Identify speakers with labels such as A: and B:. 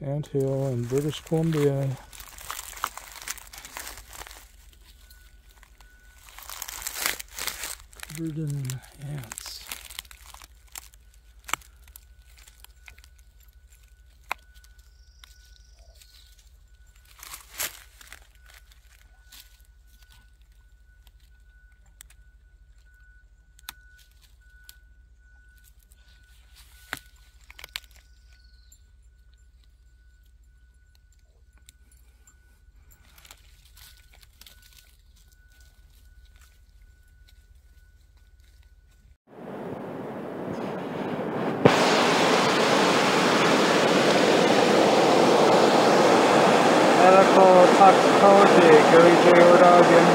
A: ant hill in British Columbia. Covered in ants. Medical toxicology, Gary J. Ordog.